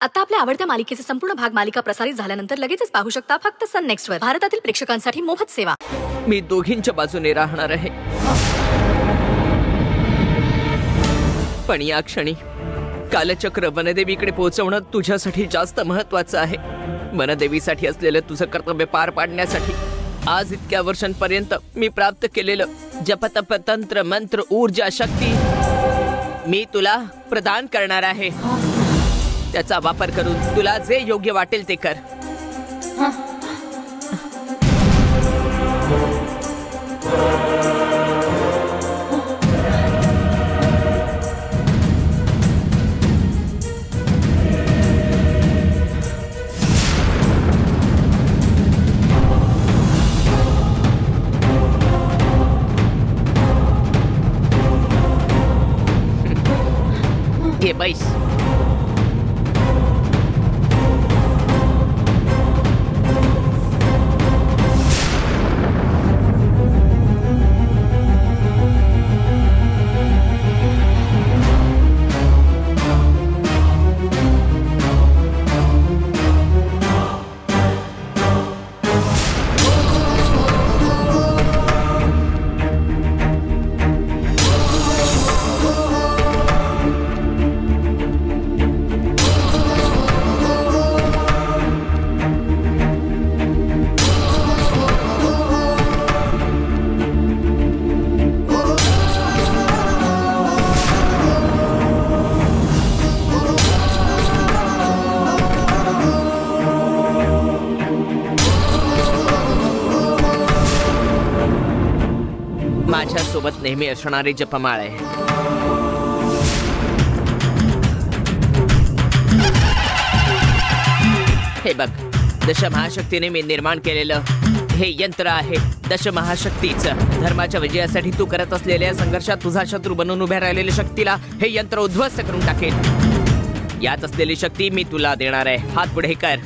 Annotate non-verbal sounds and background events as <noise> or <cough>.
आता आपल्या आवडत्या मालिकेचे संपूर्ण भाग मालिका प्रसारित झाल्यानंतर लगेचच पाहू शकता फक्त सन नेक्स्ट वर. भारतातील प्रेक्षकांसाठी मोफत सेवा. मी दोघींच्या बाजूने राहणार आहे. पण या क्षणी कालचक्र वनदेवीकडे पोहोचवणं तुझ्यासाठी जास्त महत्वाचं आहे. वनदेवीसाठी असलेलं तुझं कर्तव्य पार पाडण्यासाठी आज इतक्या वर्षांपर्यंत मी प्राप्त केलेलं जपतप तंत्र मंत्र, ऊर्जा, शक्ती मी तुला प्रदान करणार आहे. त्याचा वापर करून तुला जे योग्य वाटेल ते कर. <laughs> बैस. माझ्यासोबत नेहमी असणारी जपमाळ. आहे हे बघ दशमहाशक्तीने मी निर्माण केलेलं हे यंत्र आहे. दशमहाशक्तीचं. धर्माच्या विजयासाठी तू करत असलेल्या संघर्षात तुझा शत्रू बनून उभ्या राहिलेल्या शक्तीला हे यंत्र उद्ध्वस्त करून टाकेल. यात असलेली शक्ती मी तुला देणार आहे. हात पुढे कर.